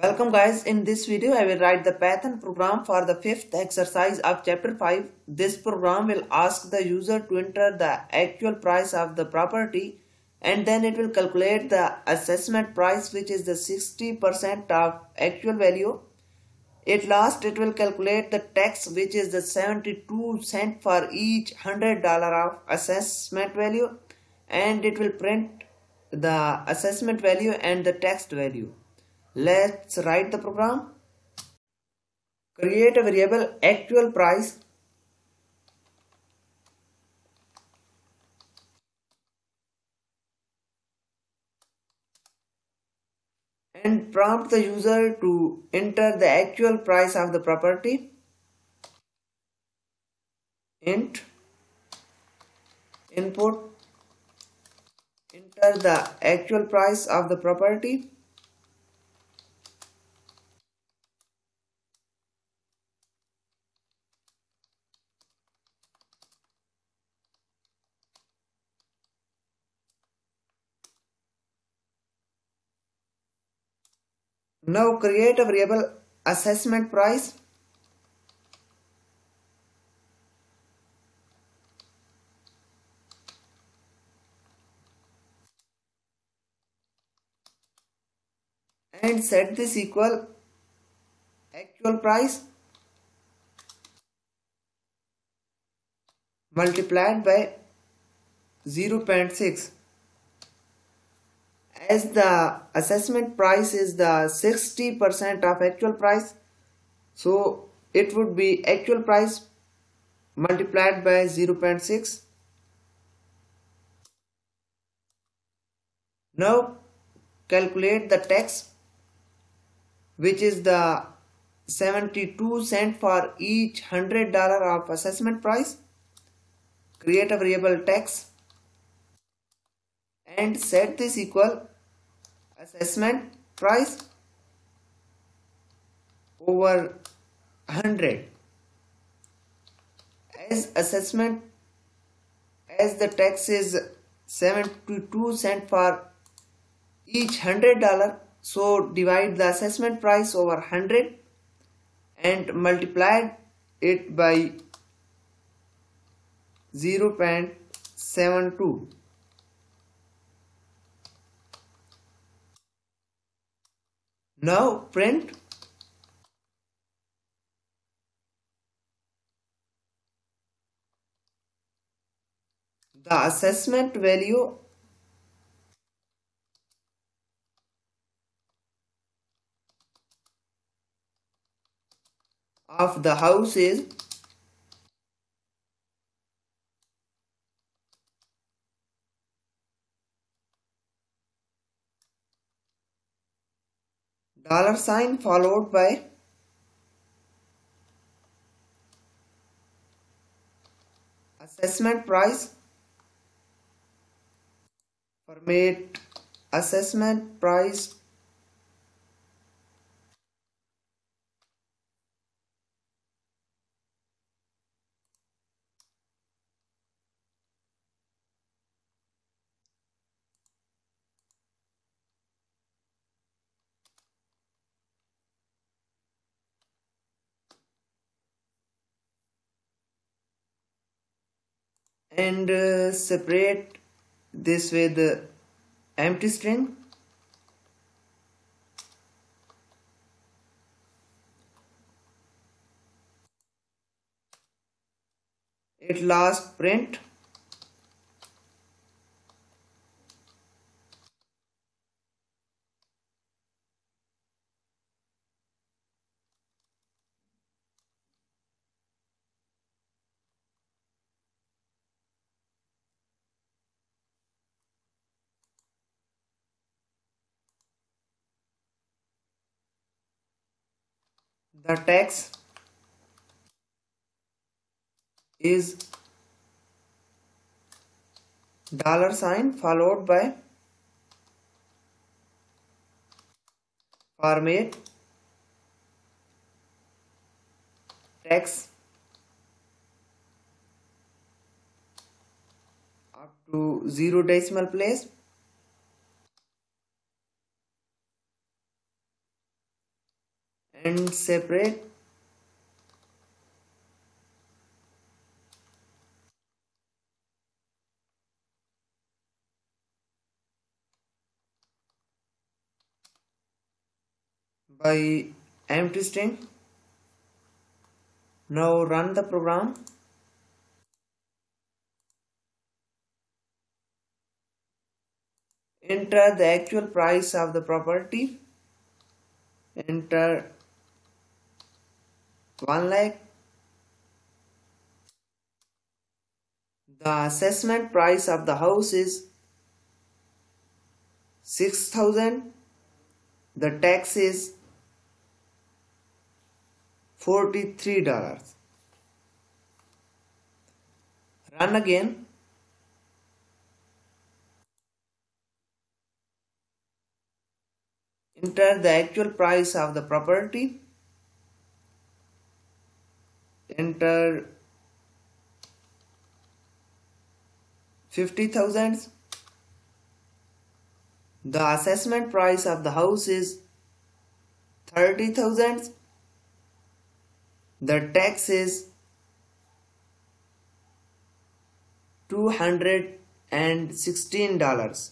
Welcome guys, in this video I will write the Python program for the fifth exercise of chapter 5. This program will ask the user to enter the actual price of the property and then it will calculate the assessment price which is the 60% of actual value. At last it will calculate the tax which is the 72 cent for each $100 of assessment value and it will print the assessment value and the text value. Let's write the program. Create a variable actual price and prompt the user to enter the actual price of the property. Int input enter the actual price of the property Now create a variable assessment price. And set this equal actual price multiplied by 0.6 as the assessment price is the 60% of actual price so it would be actual price multiplied by 0.6 now calculate the tax which is the 72 cent for each hundred dollar of assessment price. Create a variable tax and set this equal assessment price over 100 as assessment as the tax is 72 cent for each hundred dollar so divide the assessment price over 100 and multiply it by 0.72 Now print the assessment value of the house is dollar sign followed by assessment price format assessment price and uh, separate this with the empty string. At last print the text is dollar sign followed by format text up to zero decimal place separate. By empty string. Now run the program. Enter the actual price of the property. Enter 1 lakh the assessment price of the house is 6000 the tax is $43 run again. Enter the actual price of the property enter 50,000 the assessment price of the house is 30,000 the tax is $216